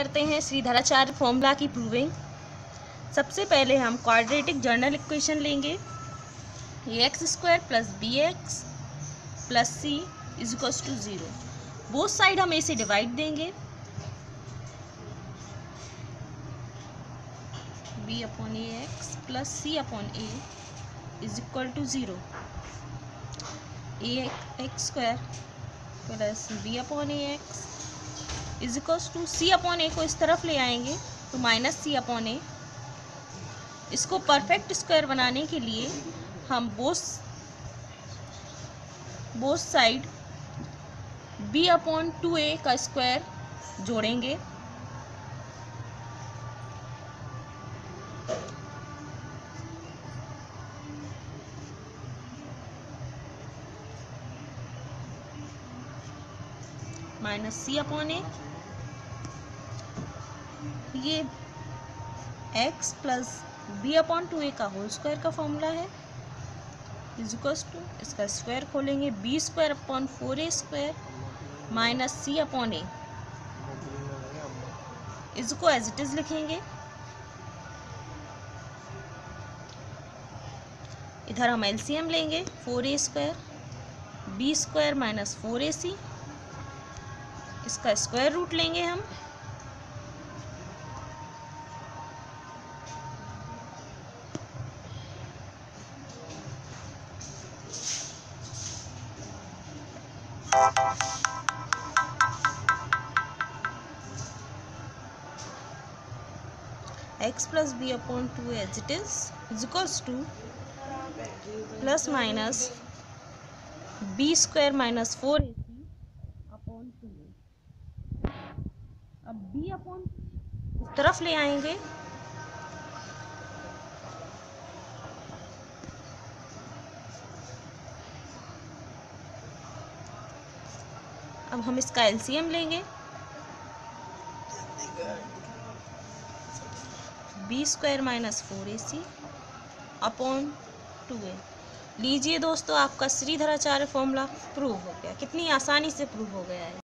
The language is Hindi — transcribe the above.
करते हैं श्रीधराचार्य फॉर्मूला की प्रूविंग। सबसे पहले हम क्वाड्रेटिक जर्नल इक्वेशन लेंगे। X square plus b x plus c is equals to zero both side हम ए से डिवाइड देंगे। B upon a x plus c upon a is equal to zero a x square plus b upon a x is equals to c upon a को इस तरफ़ ले आएँगे तो माइनस सी अपॉन ए इसको परफेक्ट स्क्वायर बनाने के लिए हम both both side b upon two a का स्क्वायर जोड़ेंगे. माइनस सी अपॉन ए ये x plus b upon two a का होल स्क्वायर का फॉर्मूला है। इजिकल्स टू इसका स्क्वायर खोलेंगे b square upon four a square minus c upon a इसको एज इट इज़ लिखेंगे। इधर हम एलसीएम लेंगे four a square b square minus four a c इसका स्क्वायर रूट लेंगे हम। X plus b upon 2 as it is is equals to plus minus b square minus 4ac upon 2 अब b अपॉन इस तरफ़ ले आएँगे अब हम इसका एलसीएम लेंगे। B square minus four a c upon two a. लीजिए दोस्तों, आपका श्रीधराचार्य फॉर्मूला प्रूव हो गया। कितनी आसानी से प्रूव हो गया है।